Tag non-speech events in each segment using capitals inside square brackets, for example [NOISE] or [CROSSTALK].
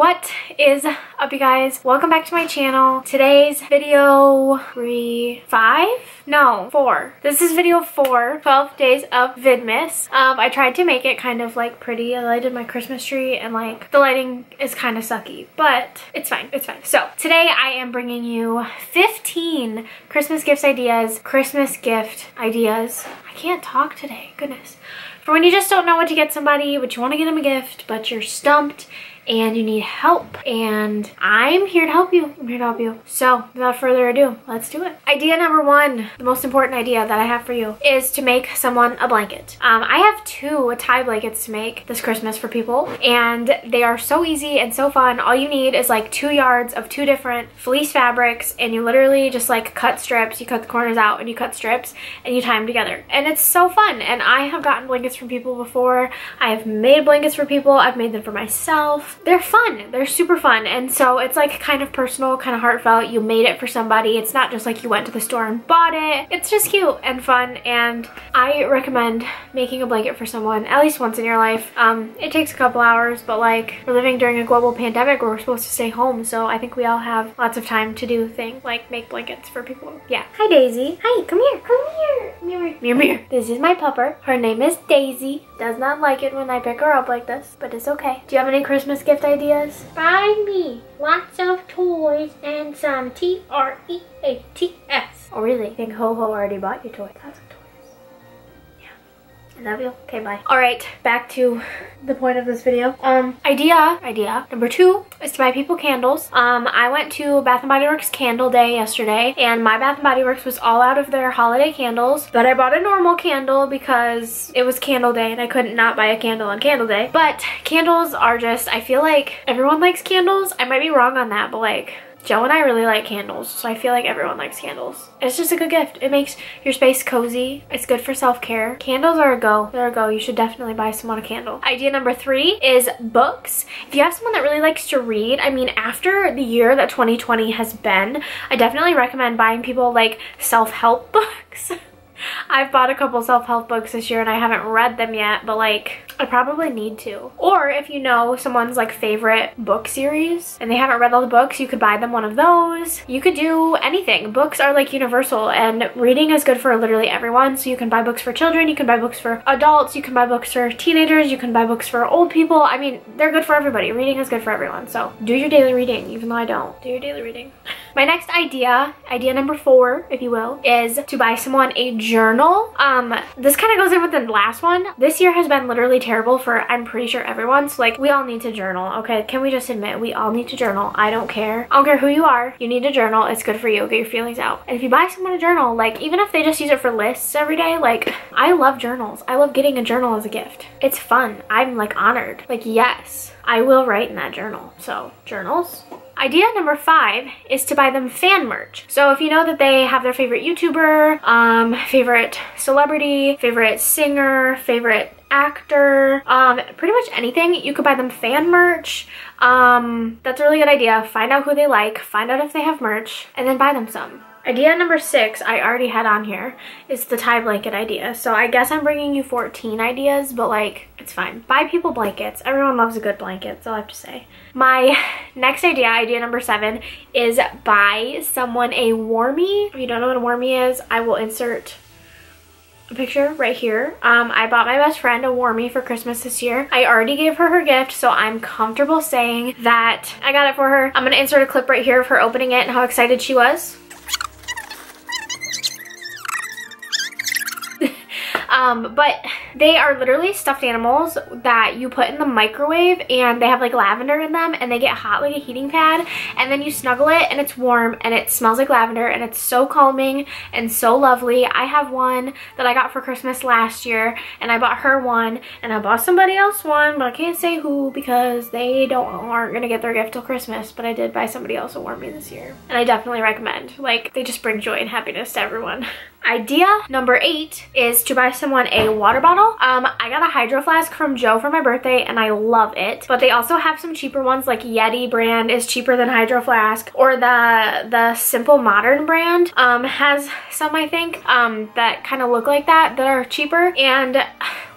What is up you guys? Welcome back to my channel. Today's video three, five? No, four. This is video four, 12 days of Vidmas. Um, I tried to make it kind of like pretty. I lighted my Christmas tree and like the lighting is kind of sucky, but it's fine, it's fine. So today I am bringing you 15 Christmas gifts ideas, Christmas gift ideas. I can't talk today, goodness. For when you just don't know what to get somebody, but you want to get them a gift, but you're stumped and you need help and I'm here to help you. I'm here to help you. So without further ado, let's do it. Idea number one, the most important idea that I have for you is to make someone a blanket. Um, I have two tie blankets to make this Christmas for people and they are so easy and so fun. All you need is like two yards of two different fleece fabrics and you literally just like cut strips, you cut the corners out and you cut strips and you tie them together. And it's so fun and I have gotten blankets from people before. I have made blankets for people. I've made them for myself they're fun. They're super fun. And so it's like kind of personal, kind of heartfelt. You made it for somebody. It's not just like you went to the store and bought it. It's just cute and fun. And I recommend making a blanket for someone at least once in your life. Um, it takes a couple hours, but like we're living during a global pandemic where we're supposed to stay home. So I think we all have lots of time to do things like make blankets for people. Yeah. Hi, Daisy. Hi, come here. Come here. Mirror. Mirror, mirror. This is my pupper. Her name is Daisy. Does not like it when I pick her up like this, but it's okay. Do you have any Christmas gift ideas? Buy me lots of toys and some T-R-E-A-T-S. Oh really? I think Ho Ho already bought you toys. Lots of toys. I love you. Okay, bye. Alright, back to the point of this video. Um, idea, idea number two is to buy people candles. Um, I went to Bath & Body Works candle day yesterday and my Bath & Body Works was all out of their holiday candles, but I bought a normal candle because it was candle day and I couldn't not buy a candle on candle day. But candles are just, I feel like everyone likes candles. I might be wrong on that, but like, Joe and I really like candles, so I feel like everyone likes candles. It's just a good gift. It makes your space cozy. It's good for self-care. Candles are a go. They're a go. You should definitely buy someone a candle. Idea number three is books. If you have someone that really likes to read, I mean, after the year that 2020 has been, I definitely recommend buying people like self-help [LAUGHS] books. I've bought a couple self-help books this year and I haven't read them yet, but like I probably need to. Or if you know someone's like favorite book series and they haven't read all the books, you could buy them one of those. You could do anything. Books are like universal and reading is good for literally everyone. So you can buy books for children, you can buy books for adults, you can buy books for teenagers, you can buy books for old people. I mean, they're good for everybody. Reading is good for everyone. So do your daily reading, even though I don't. Do your daily reading. [LAUGHS] My next idea, idea number four, if you will, is to buy someone a journal. Um, this kind of goes in with the last one. This year has been literally terrible for I'm pretty sure everyone. So like we all need to journal. Okay, can we just admit we all need to journal? I don't care. I don't care who you are. You need to journal. It's good for you. Get your feelings out. And if you buy someone a journal, like even if they just use it for lists every day, like I love journals. I love getting a journal as a gift. It's fun. I'm like honored. Like yes, I will write in that journal. So journals, Idea number five is to buy them fan merch. So if you know that they have their favorite YouTuber, um, favorite celebrity, favorite singer, favorite actor, um, pretty much anything. You could buy them fan merch. Um, that's a really good idea. Find out who they like, find out if they have merch, and then buy them some. Idea number six, I already had on here, is the tie blanket idea. So I guess I'm bringing you 14 ideas, but like, it's fine. Buy people blankets. Everyone loves a good blanket, that's all I have to say. My [LAUGHS] next idea, idea number seven, is buy someone a warmie. If you don't know what a warmie is, I will insert a picture right here. Um, I bought my best friend a warmie for Christmas this year. I already gave her her gift, so I'm comfortable saying that I got it for her. I'm gonna insert a clip right here of her opening it and how excited she was. Um, but they are literally stuffed animals that you put in the microwave and they have like lavender in them and they get hot like a heating pad and then you snuggle it and it's warm and it smells like lavender and it's so calming and so lovely. I have one that I got for Christmas last year and I bought her one and I bought somebody else one but I can't say who because they don't aren't gonna get their gift till Christmas but I did buy somebody else a warmie this year and I definitely recommend like they just bring joy and happiness to everyone. [LAUGHS] Idea number eight is to buy someone a water bottle. Um, I got a hydro flask from Joe for my birthday and I love it. But they also have some cheaper ones like Yeti brand is cheaper than Hydro Flask or the the Simple Modern brand um, has some I think um, that kind of look like that that are cheaper and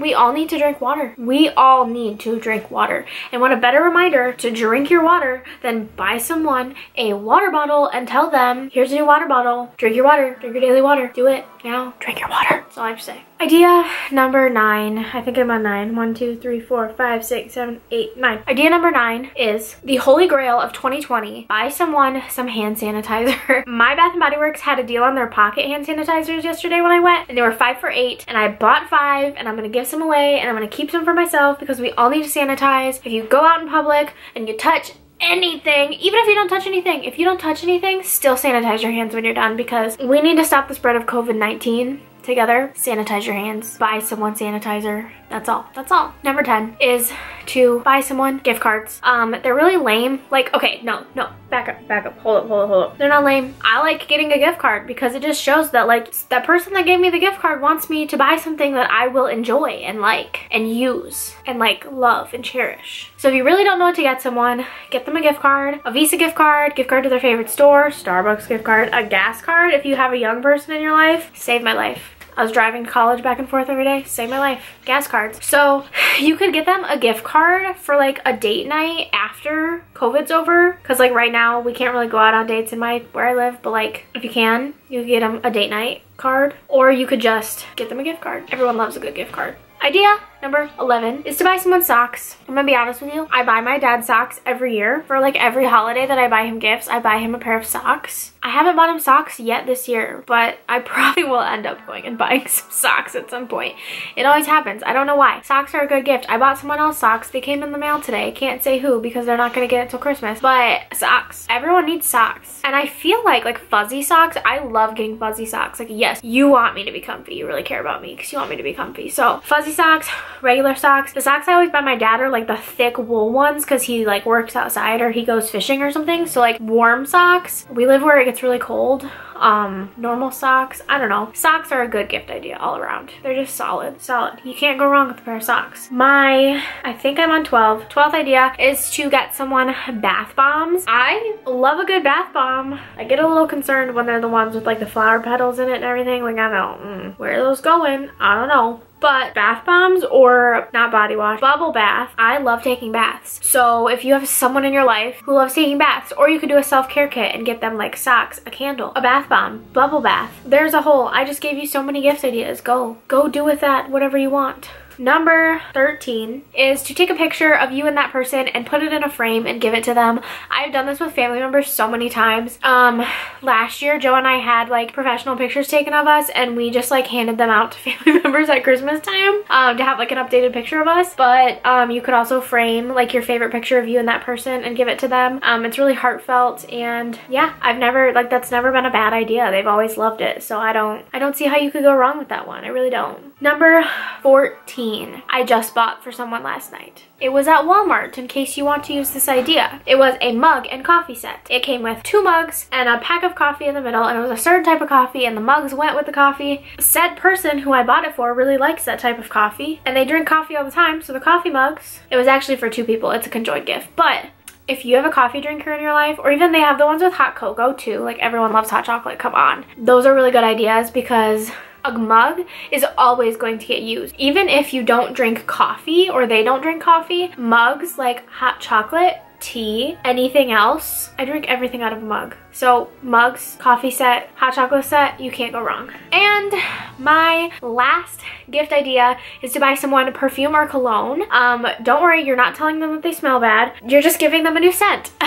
we all need to drink water. We all need to drink water. And what a better reminder to drink your water than buy someone a water bottle and tell them, here's a new water bottle. Drink your water. Drink your daily water. Do it now. Drink your water. That's all I have to say. Idea number nine. I think I'm on nine. One, two, three, four, five, six, seven, eight, nine. Idea number nine is the holy grail of 2020. Buy someone some hand sanitizer. [LAUGHS] My Bath & Body Works had a deal on their pocket hand sanitizers yesterday when I went and they were five for eight and I bought five and I'm gonna give some away and I'm gonna keep some for myself because we all need to sanitize. If you go out in public and you touch anything, even if you don't touch anything, if you don't touch anything, still sanitize your hands when you're done because we need to stop the spread of COVID-19 together. Sanitize your hands. Buy someone sanitizer. That's all. That's all. Number 10 is to buy someone gift cards. Um, they're really lame. Like, okay, no, no, back up, back up. Hold up, hold up, hold up. They're not lame. I like getting a gift card because it just shows that like that person that gave me the gift card wants me to buy something that I will enjoy and like and use and like love and cherish. So if you really don't know what to get someone, get them a gift card, a Visa gift card, gift card to their favorite store, Starbucks gift card, a gas card if you have a young person in your life. Save my life. I was driving to college back and forth every day. Save my life. Gas cards. So [SIGHS] you could get them a gift card for like a date night after COVID's over. Cause like right now we can't really go out on dates in my where I live. But like if you can, you get them a date night card. Or you could just get them a gift card. Everyone loves a good gift card. Idea number 11 is to buy someone socks. I'm gonna be honest with you. I buy my dad socks every year. For like every holiday that I buy him gifts, I buy him a pair of socks. I haven't bought him socks yet this year, but I [LAUGHS] probably will end up going and buying [LAUGHS] some socks at some point. It always happens. I don't know why. Socks are a good gift. I bought someone else socks. They came in the mail today. Can't say who because they're not gonna get it till Christmas. But socks. Everyone needs socks. And I feel like like fuzzy socks, I love getting fuzzy socks. Like yes, you want me to be comfy. You really care about me because you want me to be comfy. So fuzzy socks, regular socks. The socks I always buy my dad are like the thick wool ones because he like works outside or he goes fishing or something. So like warm socks. We live where it gets really cold. Um normal socks. I don't know. Socks are a good gift idea all around. They're just solid solid. You can't go wrong with a pair of socks. My i think i'm on 12 12th idea is to get someone bath bombs. I love a good bath bomb. I get a little concerned when they're the ones with like the flower petals in it and everything. Like i don't mm, where are those going? I don't know but bath bombs or not body wash, bubble bath, I love taking baths. So if you have someone in your life who loves taking baths, or you could do a self-care kit and get them like socks, a candle, a bath bomb, bubble bath. There's a whole, I just gave you so many gift ideas. Go, go do with that whatever you want. Number 13 is to take a picture of you and that person and put it in a frame and give it to them. I've done this with family members so many times. Um, last year, Joe and I had like professional pictures taken of us and we just like handed them out to [LAUGHS] family members at Christmas time um, to have like an updated picture of us. But um, you could also frame like your favorite picture of you and that person and give it to them. Um, it's really heartfelt and yeah, I've never, like that's never been a bad idea. They've always loved it. So I don't, I don't see how you could go wrong with that one. I really don't. Number 14 I just bought for someone last night. It was at Walmart in case you want to use this idea. It was a mug and coffee set. It came with two mugs and a pack of coffee in the middle and it was a certain type of coffee and the mugs went with the coffee. Said person who I bought it for really likes that type of coffee and they drink coffee all the time so the coffee mugs, it was actually for two people. It's a conjoined gift but if you have a coffee drinker in your life or even they have the ones with hot cocoa too like everyone loves hot chocolate come on those are really good ideas because a mug is always going to get used. Even if you don't drink coffee or they don't drink coffee, mugs like hot chocolate tea, anything else, I drink everything out of a mug. So mugs, coffee set, hot chocolate set, you can't go wrong. And my last gift idea is to buy someone a perfume or cologne. Um, don't worry, you're not telling them that they smell bad. You're just giving them a new scent. [LAUGHS]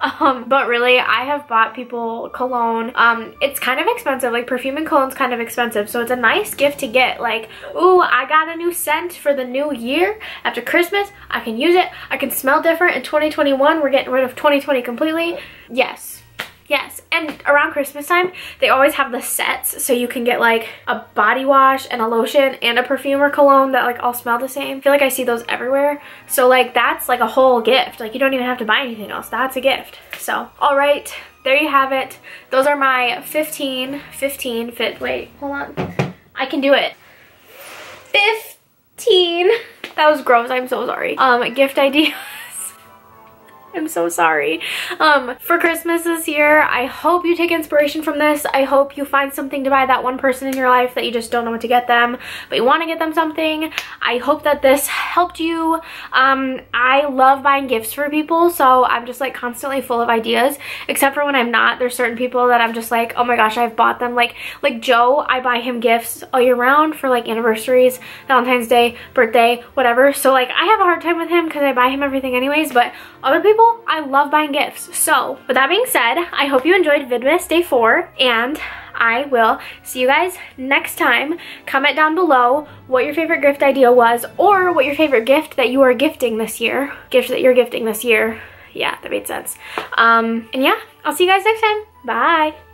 Um, but really, I have bought people cologne. Um, it's kind of expensive. Like perfume and cologne's kind of expensive. So it's a nice gift to get. Like, ooh, I got a new scent for the new year. After Christmas, I can use it. I can smell different in 2021. We're getting rid of 2020 completely. Yes. Yes, and around Christmas time, they always have the sets, so you can get like a body wash and a lotion and a perfume or cologne that like all smell the same. I feel like I see those everywhere. So like that's like a whole gift. Like you don't even have to buy anything else. That's a gift. So, all right, there you have it. Those are my 15, 15 fit, wait, hold on. I can do it. 15, that was gross, I'm so sorry. Um, gift ideas. [LAUGHS] I'm so sorry. Um, for Christmas this year, I hope you take inspiration from this. I hope you find something to buy that one person in your life that you just don't know what to get them, but you want to get them something. I hope that this helped you. Um, I love buying gifts for people, so I'm just like constantly full of ideas, except for when I'm not. There's certain people that I'm just like, oh my gosh, I've bought them. Like, like Joe, I buy him gifts all year round for like anniversaries, Valentine's Day, birthday, whatever. So like I have a hard time with him because I buy him everything anyways, but other people I love buying gifts. So with that being said, I hope you enjoyed Vidmas Day 4 and I will see you guys next time. Comment down below what your favorite gift idea was or what your favorite gift that you are gifting this year. Gift that you're gifting this year. Yeah, that made sense. Um, and yeah, I'll see you guys next time. Bye.